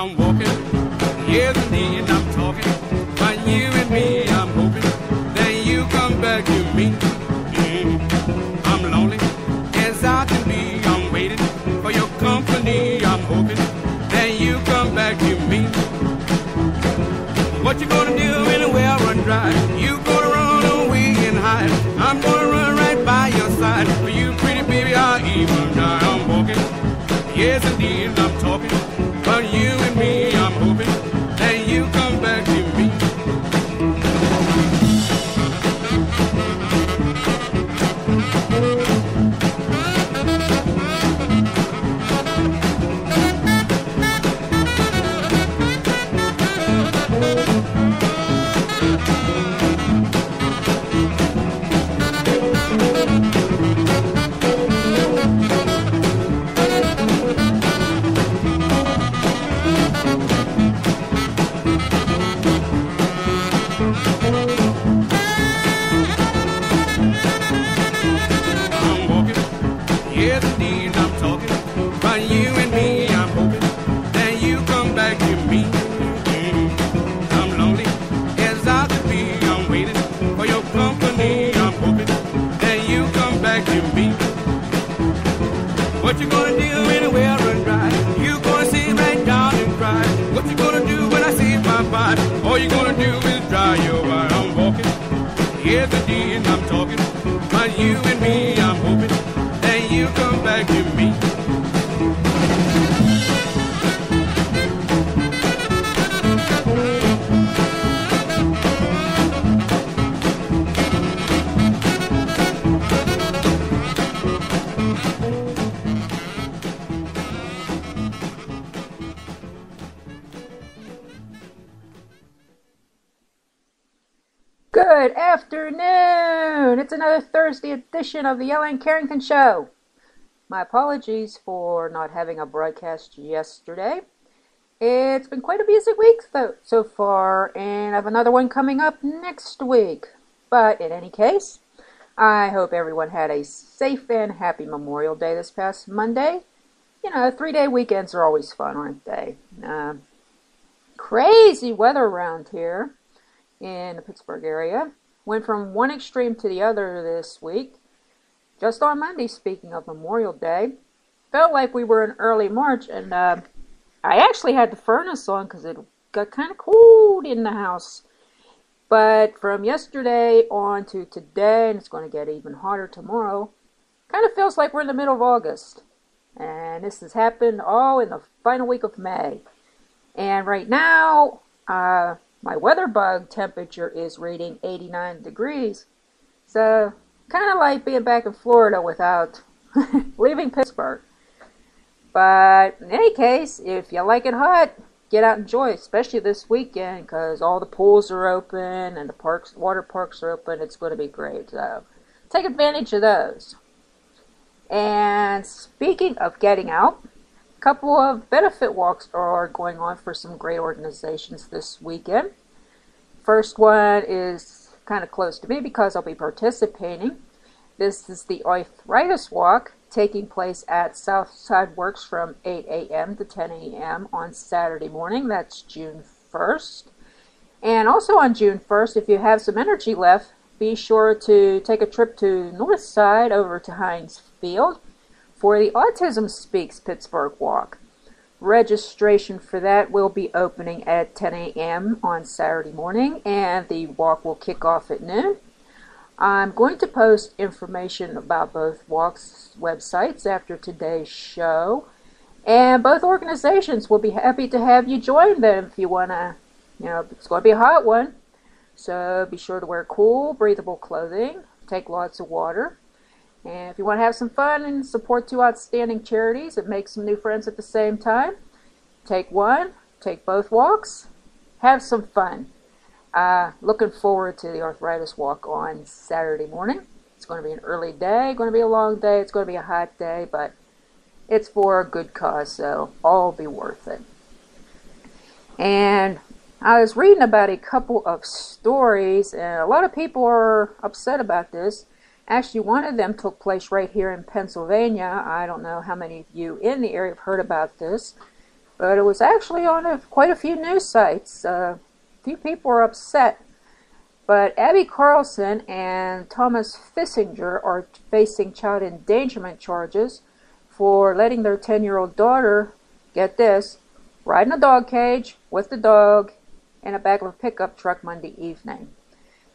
I'm walking. Yes, indeed, I'm talking. But you and me, I'm hoping that you come back to me. Mm. I'm lonely as I can be. I'm waiting for your company. I'm hoping that you come back to me. What you gonna do when the well run dry? You gonna run away and hide? I'm gonna run right by your side. For you, pretty baby, I'll even die. I'm walking. Yes, gonna do is dry your eye. I'm walking. Yes, indeed, I'm talking. But you and me, I'm hoping that you come back to me. Another Thursday edition of the Ellen Carrington Show. My apologies for not having a broadcast yesterday. It's been quite a busy week though, so far, and I have another one coming up next week. But in any case, I hope everyone had a safe and happy Memorial Day this past Monday. You know, three day weekends are always fun, aren't they? Um, crazy weather around here in the Pittsburgh area. Went from one extreme to the other this week. Just on Monday, speaking of Memorial Day, felt like we were in early March, and uh, I actually had the furnace on because it got kind of cold in the house. But from yesterday on to today, and it's going to get even hotter tomorrow, kind of feels like we're in the middle of August. And this has happened all in the final week of May. And right now, uh, my weather bug temperature is reading 89 degrees. So, kind of like being back in Florida without leaving Pittsburgh. But in any case, if you like it hot, get out and enjoy, especially this weekend because all the pools are open and the parks, water parks are open. It's going to be great. So, take advantage of those. And speaking of getting out, couple of benefit walks are going on for some great organizations this weekend. First one is kind of close to me because I'll be participating. This is the Arthritis Walk taking place at Southside Works from 8 a.m. to 10 a.m. on Saturday morning. That's June 1st. And also on June 1st, if you have some energy left, be sure to take a trip to Northside over to Heinz Field for the Autism Speaks Pittsburgh Walk. Registration for that will be opening at 10 a.m. on Saturday morning, and the walk will kick off at noon. I'm going to post information about both walks websites after today's show, and both organizations will be happy to have you join them if you want to. You know, it's going to be a hot one, so be sure to wear cool, breathable clothing, take lots of water. And if you want to have some fun and support two outstanding charities and make some new friends at the same time, take one, take both walks, have some fun. Uh, looking forward to the arthritis walk on Saturday morning. It's going to be an early day, going to be a long day, it's going to be a hot day, but it's for a good cause, so all be worth it. And I was reading about a couple of stories, and a lot of people are upset about this. Actually, one of them took place right here in Pennsylvania. I don't know how many of you in the area have heard about this, but it was actually on a, quite a few news sites. Uh, a few people were upset. But Abby Carlson and Thomas Fissinger are facing child endangerment charges for letting their 10 year old daughter, get this, ride in a dog cage with the dog in a back of a pickup truck Monday evening.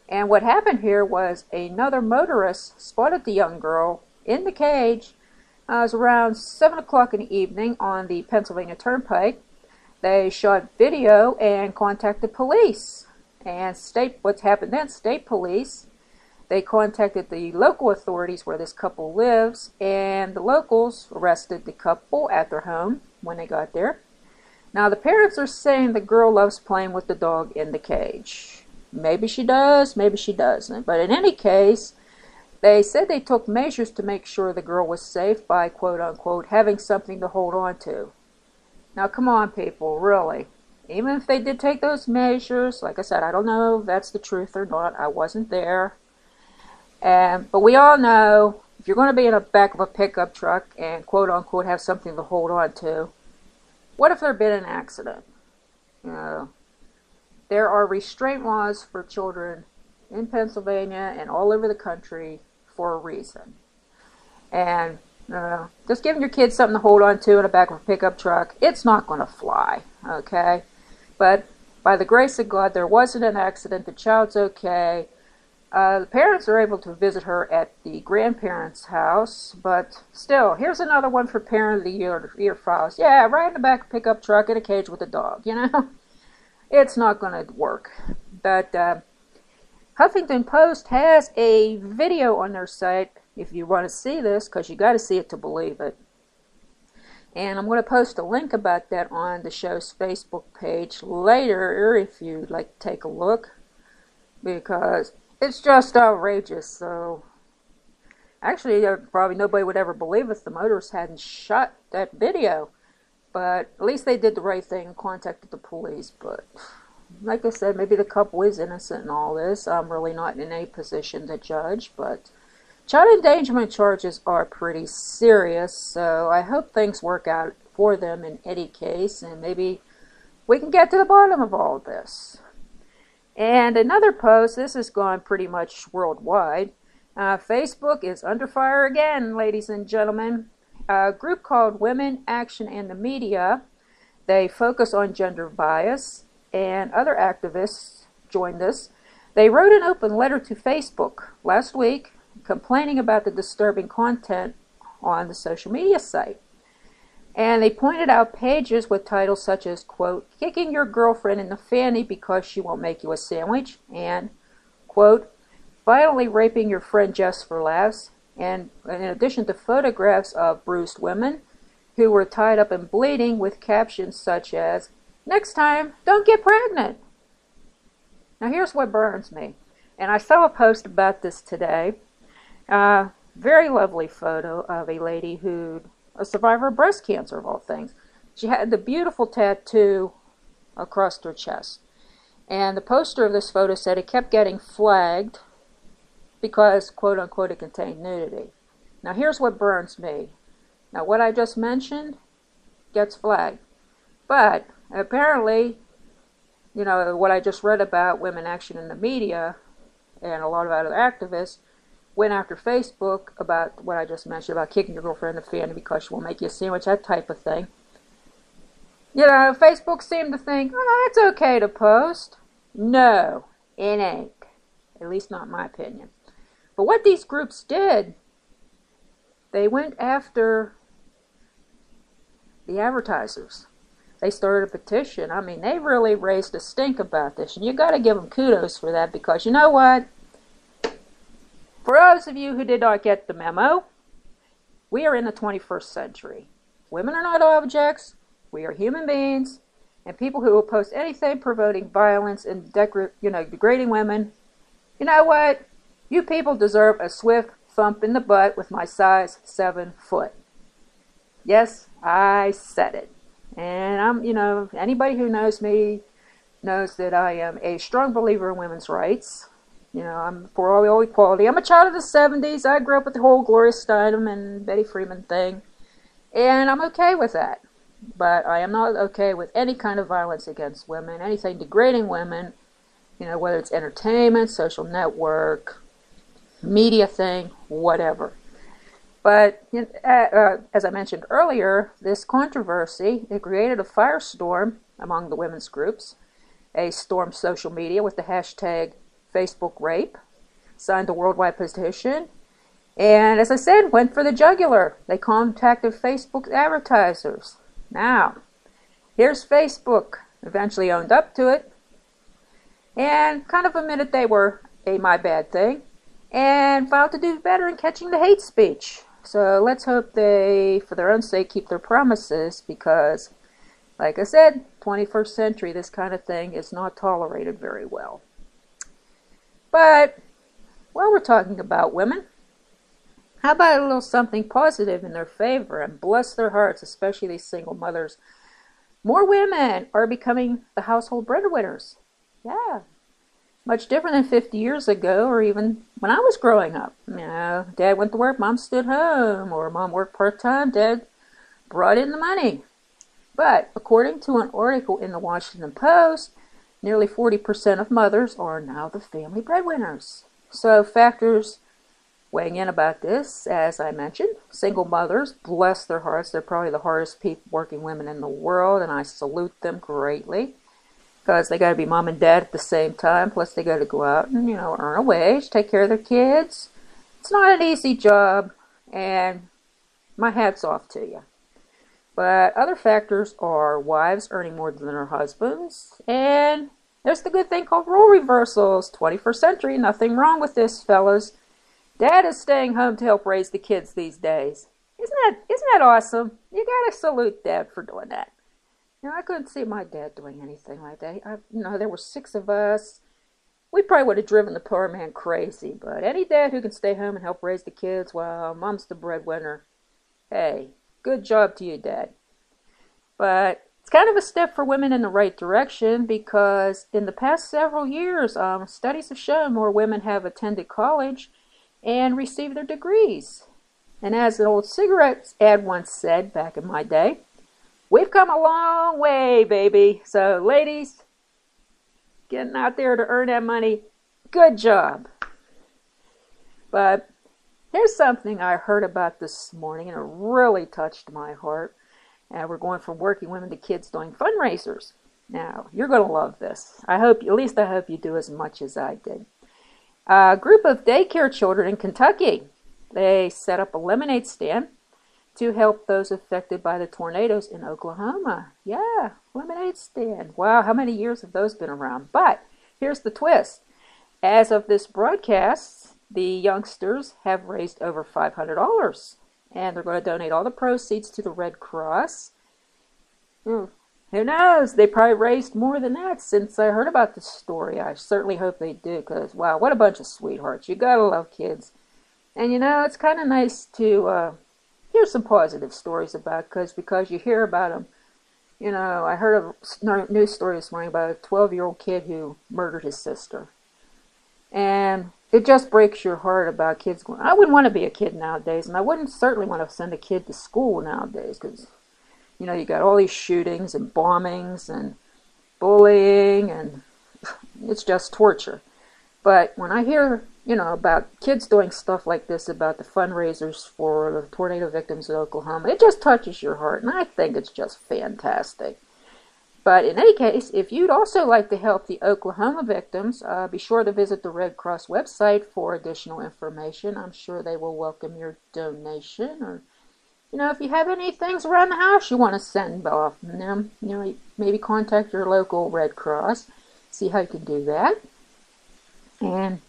And what happened here was another motorist spotted the young girl in the cage. Uh, it was around 7 o'clock in the evening on the Pennsylvania Turnpike. They shot video and contacted police. And state what happened then, state police, they contacted the local authorities where this couple lives, and the locals arrested the couple at their home when they got there. Now, the parents are saying the girl loves playing with the dog in the cage. Maybe she does, maybe she doesn't. But in any case, they said they took measures to make sure the girl was safe by, quote unquote, having something to hold on to. Now, come on, people, really. Even if they did take those measures, like I said, I don't know if that's the truth or not. I wasn't there. But we all know if you're going to be in the back of a pickup truck and quote unquote have something to hold on to, what if there had been an accident? You know, there are restraint laws for children in Pennsylvania and all over the country for a reason. And uh, just giving your kids something to hold on to in the back of a pickup truck, it's not going to fly, okay? But by the grace of God, there wasn't an accident. The child's okay. Uh, the parents are able to visit her at the grandparents' house, but still, here's another one for Parent of the Year, year files. Yeah, right in the back of a pickup truck in a cage with a dog, you know? It's not going to work. But uh, Huffington Post has a video on their site if you want to see this, because you got to see it to believe it. And I'm going to post a link about that on the show's Facebook page later if you'd like to take a look. Because it's just outrageous. So, actually, uh, probably nobody would ever believe if the motorists hadn't shot that video. But at least they did the right thing contacted the police. But, like I said, maybe the couple is innocent in all this. I'm really not in a position to judge. But, child endangerment charges are pretty serious. So, I hope things work out for them in any case. And maybe we can get to the bottom of all this. And another post, this has gone pretty much worldwide. Uh, Facebook is under fire again, ladies and gentlemen. A group called Women, Action, and the Media. They focus on gender bias, and other activists joined us. They wrote an open letter to Facebook last week complaining about the disturbing content on the social media site. And they pointed out pages with titles such as, quote, kicking your girlfriend in the fanny because she won't make you a sandwich, and, quote, violently raping your friend just for laughs, and in addition to photographs of bruised women who were tied up and bleeding with captions such as, next time, don't get pregnant. Now here's what burns me. And I saw a post about this today. Uh, very lovely photo of a lady who a survivor of breast cancer, of all things. She had the beautiful tattoo across her chest. And the poster of this photo said it kept getting flagged because, quote unquote, it contained nudity. Now, here's what burns me. Now, what I just mentioned gets flagged. But apparently, you know, what I just read about women action in the media and a lot of other activists went after Facebook about what I just mentioned about kicking your girlfriend in the fan because she won't make you a sandwich, that type of thing. You know, Facebook seemed to think, oh, it's okay to post. No, it ain't. At least not my opinion. But what these groups did, they went after the advertisers. They started a petition. I mean, they really raised a stink about this. And you got to give them kudos for that because you know what? For those of you who did not get the memo, we are in the 21st century. Women are not objects, we are human beings, and people who will post anything promoting violence and you know, degrading women, you know what? You people deserve a swift thump in the butt with my size 7 foot. Yes, I said it. And I'm, you know, anybody who knows me knows that I am a strong believer in women's rights. You know, I'm for all equality. I'm a child of the 70s. I grew up with the whole Gloria Steinem and Betty Friedan thing. And I'm okay with that. but I am not okay with any kind of violence against women, anything degrading women, you know, whether it's entertainment, social network, media thing, whatever. But uh, uh, as I mentioned earlier, this controversy it created a firestorm among the women's groups, a storm social media with the hashtag Facebook rape, signed a worldwide petition, and as I said, went for the jugular. They contacted Facebook advertisers. Now, here's Facebook, eventually owned up to it, and kind of admitted they were a my bad thing, and vowed to do better in catching the hate speech. So let's hope they, for their own sake, keep their promises because, like I said, 21st century, this kind of thing is not tolerated very well. But while we're talking about women, how about a little something positive in their favor and bless their hearts, especially these single mothers? More women are becoming the household breadwinners. Yeah, much different than 50 years ago or even when I was growing up. You know, dad went to work, mom stood home, or mom worked part time, dad brought in the money. But according to an article in the Washington Post, nearly 40% of mothers are now the family breadwinners. So, factors weighing in about this, as I mentioned, single mothers, bless their hearts, they're probably the hardest working women in the world, and I salute them greatly because they got to be mom and dad at the same time. Plus, they got to go out and you know earn a wage, take care of their kids. It's not an easy job, and my hat's off to you. But other factors are wives earning more than their husbands, and there's the good thing called role reversals. 21st century, nothing wrong with this, fellas. Dad is staying home to help raise the kids these days. Isn't that isn't that awesome? You gotta salute Dad for doing that. Know, I couldn't see my dad doing anything like that. I, you know, there were six of us. We probably would have driven the poor man crazy, but any dad who can stay home and help raise the kids while mom's the breadwinner, hey, good job to you, dad. But it's kind of a step for women in the right direction because in the past several years, um, studies have shown more women have attended college and received their degrees. And as an old cigarette ad once said back in my day, We've come a long way, baby. So, ladies, getting out there to earn that money, good job. But here's something I heard about this morning, and it really touched my heart. And we're going from working women to kids doing fundraisers. Now, you're going to love this. I hope, at least I hope you do as much as I did. A group of daycare children in Kentucky, they set up a lemonade stand to help those affected by the tornadoes in Oklahoma. Yeah, lemonade stand. Wow, how many years have those been around? But here's the twist. As of this broadcast, the youngsters have raised over $500 and they're going to donate all the proceeds to the Red Cross. Hmm. Who knows? They probably raised more than that since I heard about this story. I certainly hope they do because, wow, what a bunch of sweethearts. You gotta love kids. And you know, it's kind of nice to uh, here's some positive stories about because because you hear about them. You know, I heard a news story this morning about a 12 year old kid who murdered his sister. And it just breaks your heart about kids going. I wouldn't want to be a kid nowadays, and I wouldn't certainly want to send a kid to school nowadays because, you know, you got all these shootings and bombings and bullying, and it's just torture. But when I hear you know, about kids doing stuff like this about the fundraisers for the tornado victims in Oklahoma. It just touches your heart, and I think it's just fantastic. But in any case, if you'd also like to help the Oklahoma victims, uh, be sure to visit the Red Cross website for additional information. I'm sure they will welcome your donation. Or, you know, if you have any things around the house you want to send off them, you know, maybe contact your local Red Cross, see how you can do that. And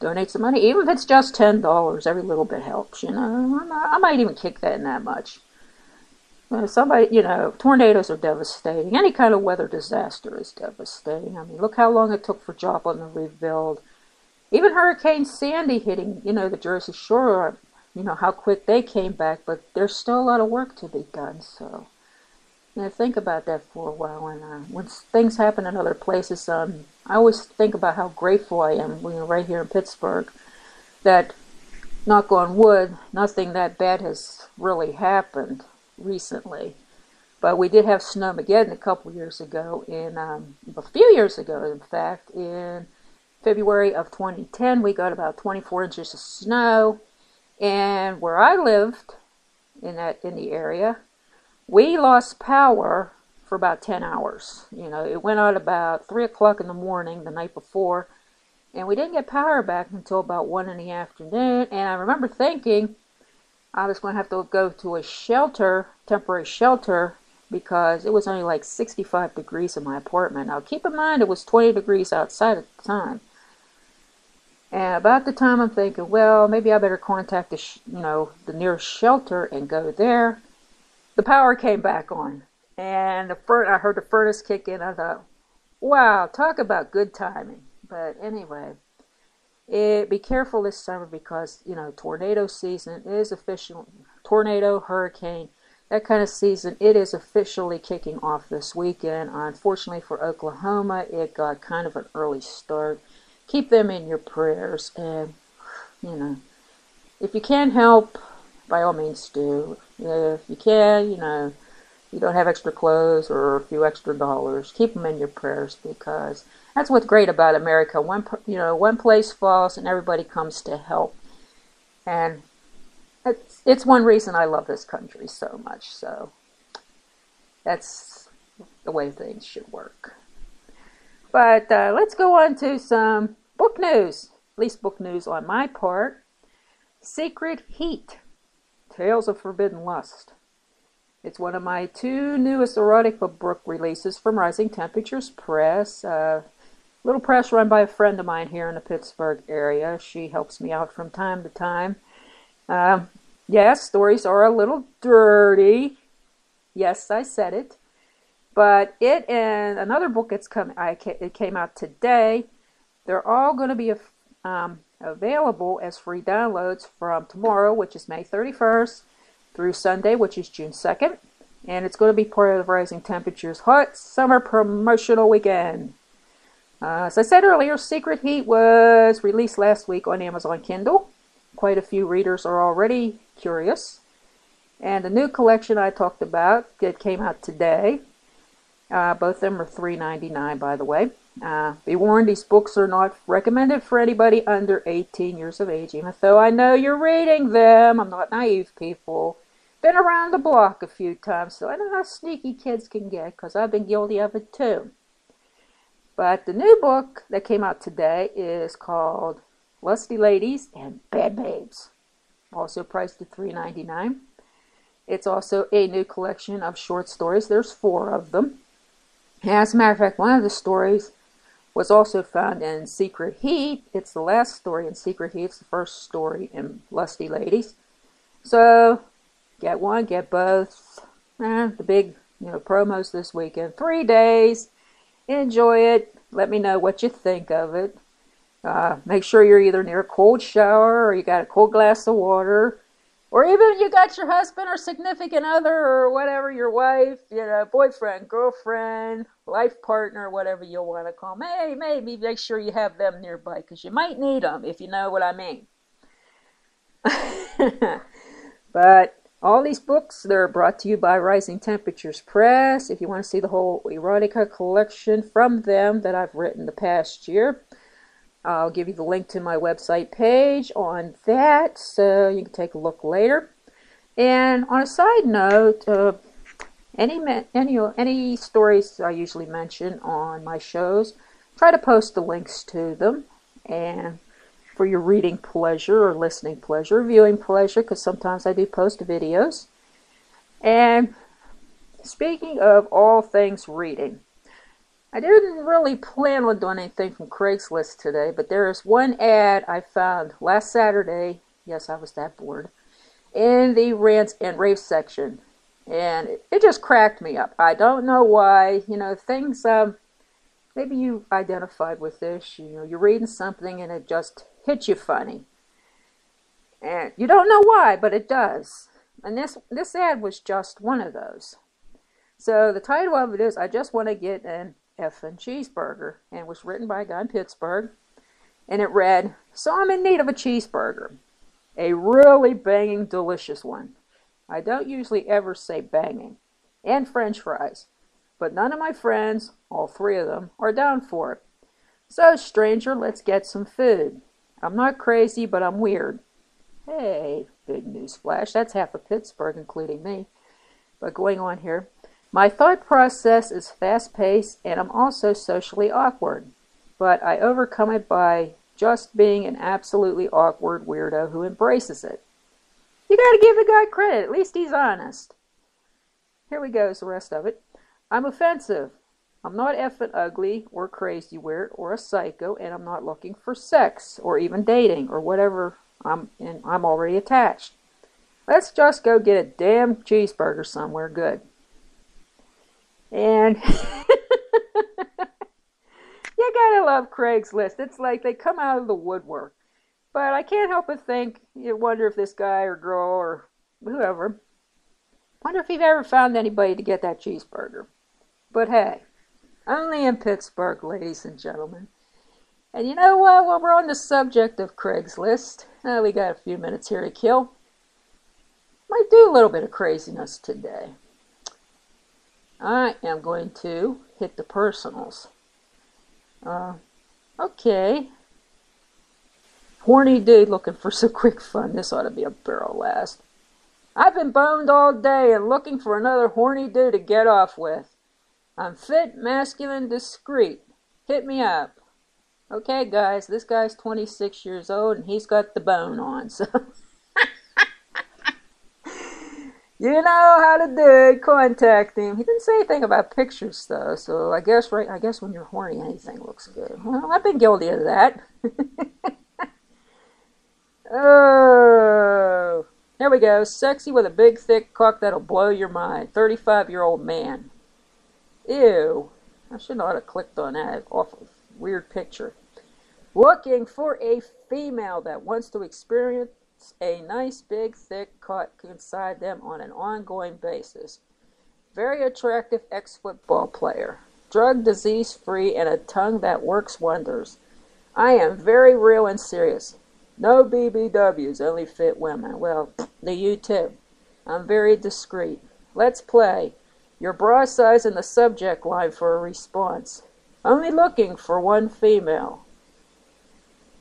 donate some money, even if it's just ten dollars. Every little bit helps. You know, I might even kick that in that much. Uh, somebody, you know, tornadoes are devastating. Any kind of weather disaster is devastating. I mean, look how long it took for Joplin to rebuild. Even Hurricane Sandy hitting, you know, the Jersey Shore. You know how quick they came back, but there's still a lot of work to be done. So know, think about that for a while. And uh, when things happen in other places, um, I always think about how grateful I am, you know, right here in Pittsburgh, that, knock on wood, nothing that bad has really happened recently. But we did have snowmageddon a couple years ago, in um, a few years ago, in fact, in February of 2010, we got about 24 inches of snow, and where I lived in that in the area, we lost power for about 10 hours. You know, it went out about 3 o'clock in the morning the night before, and we didn't get power back until about 1 in the afternoon. And I remember thinking I was going to have to go to a shelter, temporary shelter, because it was only like 65 degrees in my apartment. Now, keep in mind it was 20 degrees outside at the time. And about the time I'm thinking, well, maybe I better contact the, you know, the nearest shelter and go there. The power came back on and the fur- I heard the furnace kick in. I thought, wow, talk about good timing. But anyway, it, be careful this summer because you know tornado season is official. Tornado, hurricane, that kind of season. It is officially kicking off this weekend. Unfortunately for Oklahoma, it got kind of an early start. Keep them in your prayers, and you know, if you can't help, by all means do. If you can, you know you don't have extra clothes or a few extra dollars, keep them in your prayers because that's what's great about America. One, you know, one place falls and everybody comes to help, and it's it's one reason I love this country so much. So that's the way things should work. But uh, let's go on to some book news, at least book news on my part. Secret Heat Tales of Forbidden Lust. It's one of my two newest erotic book releases from Rising Temperatures Press. Uh, little press run by a friend of mine here in the Pittsburgh area. She helps me out from time to time. Uh, yes, stories are a little dirty. Yes, I said it. But it and another book that's come, I, it came out today. They're all going to be um, available as free downloads from tomorrow, which is May 31st, through Sunday, which is June 2nd. And it's going to be part of the Rising Temperatures Hot Summer Promotional Weekend. Uh, as I said earlier, Secret Heat was released last week on Amazon Kindle. Quite a few readers are already curious. And the new collection I talked about that came out today. Uh, both of them are $3.99, by the way. Uh, be warned, these books are not recommended for anybody under 18 years of age, even though I know you're reading them. I'm not naive, people. Been around the block a few times, so I know how sneaky kids can get, because I've been guilty of it too. But the new book that came out today is called Lusty Ladies and Bad Babes, also priced at $3.99. It's also a new collection of short stories. There's four of them. As a matter of fact, one of the stories was also found in Secret Heat. It's the last story in Secret Heat. It's the first story in Lusty Ladies. So Get one, get both. Eh, the big you know promos this weekend. Three days. Enjoy it. Let me know what you think of it. Uh, make sure you're either near a cold shower or you got a cold glass of water. Or even you got your husband or significant other or whatever, your wife, you know, boyfriend, girlfriend, life partner, whatever you want to call them. Hey, maybe make sure you have them nearby because you might need them if you know what I mean. but all these books, they're brought to you by Rising Temperatures Press. If you want to see the whole erotica collection from them that I've written the past year, I'll give you the link to my website page on that so you can take a look later. And on a side note, uh, any any any stories I usually mention on my shows, try to post the links to them. And for your reading pleasure or listening pleasure, viewing pleasure, because sometimes I do post videos. And speaking of all things reading, I didn't really plan on doing anything from Craigslist today, but there is one ad I found last Saturday. Yes, I was that bored. In the rants and raves section. And it, just cracked me up. I don't know why. You know, things, um, maybe you identified with this. You know, you're reading something and it just hits you funny. And you don't know why, but it does. And this this ad was just one of those. So the title of it is I Just Want to Get an Effin' Cheeseburger and was written by a guy in Pittsburgh. And it read, So I'm in need of a cheeseburger. A really banging delicious one. I don't usually ever say banging. and french fries. But none of my friends, all three of them, are down for it. So, stranger, let's get some food. I'm not crazy, but I'm weird. Hey, big news flash. That's half of Pittsburgh, including me. But going on here, my thought process is fast paced and I'm also socially awkward. But I overcome it by just being an absolutely awkward weirdo who embraces it. You gotta give the guy credit, at least he's honest. Here we go, is the rest of it. I'm offensive. I'm not effing ugly or crazy weird or a psycho, and I'm not looking for sex or even dating or whatever. I'm and I'm already attached. Let's just go get a damn cheeseburger somewhere good. And you gotta love Craigslist. It's like they come out of the woodwork. But I can't help but think, you wonder if this guy or girl or whoever, wonder if you've ever found anybody to get that cheeseburger. But hey, only in Pittsburgh, ladies and gentlemen. And you know what? While we're on the subject of Craigslist, uh, we got a few minutes here to kill. Might do a little bit of craziness today. I am going to hit the personals. Uh, okay. Horny dude looking for some quick fun. This ought to be a barrel last. I've been boned all day and looking for another horny dude to get off with. I'm fit, masculine, discreet. Hit me up. Okay, guys, this guy's 26 years old and he's got the bone on, so. You know how to do it. Contact him. He didn't say anything about pictures, though, so I guess right. I guess when you're horny, anything looks good. Well, I've been guilty of that. oh, here we go. Sexy with a big, thick cock that'll blow your mind. 35 year old man. Ew. I should not have clicked on that. Awful weird picture. Looking for a female that wants to experience a nice big thick cut inside them on an ongoing basis. Very attractive ex football player. Drug disease free and a tongue that works wonders. I am very real and serious. No BBWs, only fit women. Well, the you too. I'm very discreet. Let's play. Your bra size in the subject line for a response. Only looking for one female.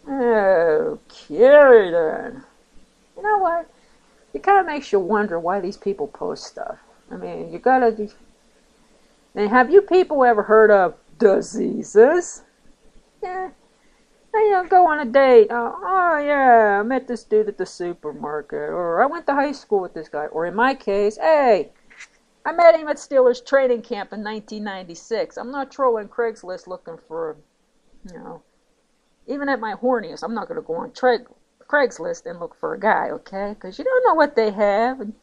Okay then. You know what? It kind of makes you wonder why these people post stuff. I mean, you gotta. And have you people ever heard of diseases? Yeah. You know, go on a date. Uh, oh yeah, I met this dude at the supermarket, or I went to high school with this guy, or in my case, hey, I met him at Steelers training camp in 1996. I'm not trolling Craigslist looking for, you know, even at my horniest, I'm not going to go on tra- Craigslist and look for a guy, okay? Because you don't know what they have. And,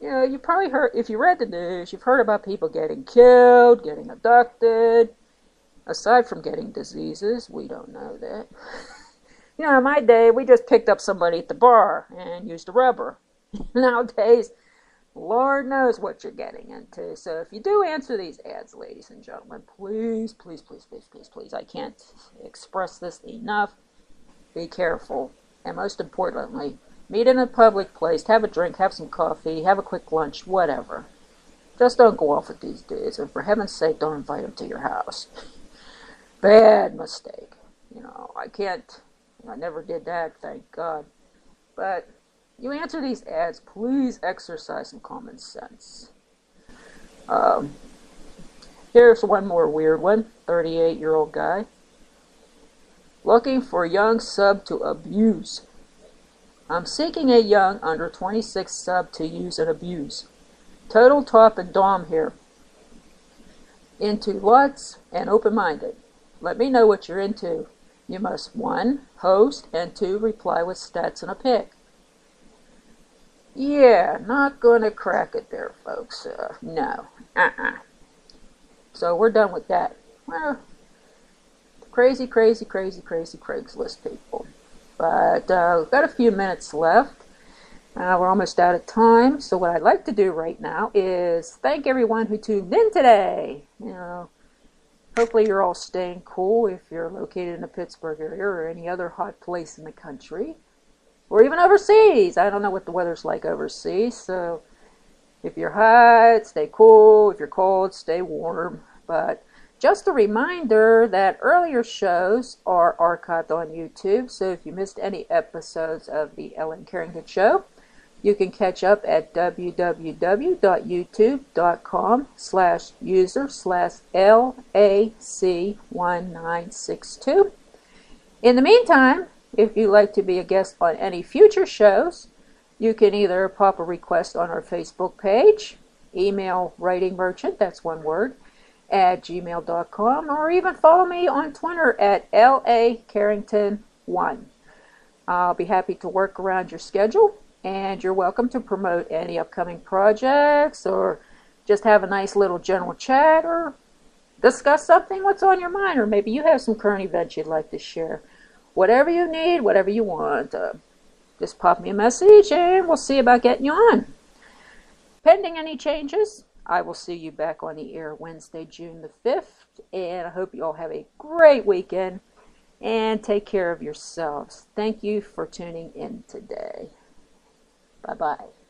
you know, you probably heard, if you read the news, you've heard about people getting killed, getting abducted. Aside from getting diseases, we don't know that. you know, in my day, we just picked up somebody at the bar and used a rubber. Nowadays, Lord knows what you're getting into. So if you do answer these ads, ladies and gentlemen, please, please, please, please, please, please, I can't express this enough. Be careful. And most importantly, meet in a public place, have a drink, have some coffee, have a quick lunch, whatever. Just don't go off with these dudes, and for heaven's sake, don't invite them to your house. Bad mistake. You know, I can't, I never did that, thank God. But you answer these ads, please exercise some common sense. Um, here's one more weird one 38 year old guy. Looking for young sub to abuse. I'm seeking a young under 26 sub to use and abuse. Total top and dom here. Into lots and open minded. Let me know what you're into. You must 1. Host and 2. Reply with stats and a pic. Yeah, not gonna crack it there, folks. Uh, no. Uh-uh. So we're done with that. Well, crazy, crazy, crazy, crazy Craigslist people. But uh, we've got a few minutes left. Uh, we're almost out of time. So what I'd like to do right now is thank everyone who tuned in today. You know, hopefully you're all staying cool if you're located in the Pittsburgh area or any other hot place in the country or even overseas. I don't know what the weather's like overseas, so If you're hot, stay cool. If you're cold, stay warm. But just a reminder that earlier shows are archived on YouTube, so if you missed any episodes of The Ellen Carrington Show, you can catch up at www.youtube.com slash user slash LAC1962. In the meantime, if you'd like to be a guest on any future shows, you can either pop a request on our Facebook page, email writing merchant, that's one word, at gmail.com, or even follow me on Twitter at LACarrington1. I'll be happy to work around your schedule, and you're welcome to promote any upcoming projects or just have a nice little general chat or discuss something what's on your mind, or maybe you have some current events you'd like to share. Whatever you need, whatever you want, uh, just pop me a message and we'll see about getting you on. Pending any changes, I will see you back on the air Wednesday, June the 5th, and I hope you all have a great weekend and take care of yourselves. Thank you for tuning in today. Bye bye.